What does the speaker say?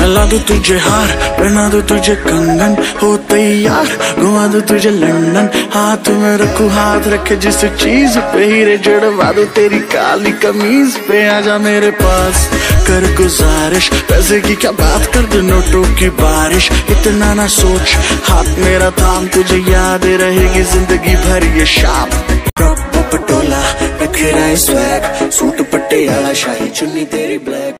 नला दू तुझे हार पहना दू तुझे कंगन, हो तैयार, घुमा दू तुझे लंदन। हाथ में रखू, हाथ रखे जिस चीज़ पे हीरे जड़वा दू तेरी काली कमीज पे। आजा मेरे पास, कर गुजारिश, पैसे की क्या बात कर दे नोटों की बारिश। इतना ना सोच, हाथ मेरा थाम, तुझे याद रहेगी ज़िंदगी भर ये शाम। पटोला रख स्वैग सूट पट्टे आला शाही चुन्नी तेरी ब्लैक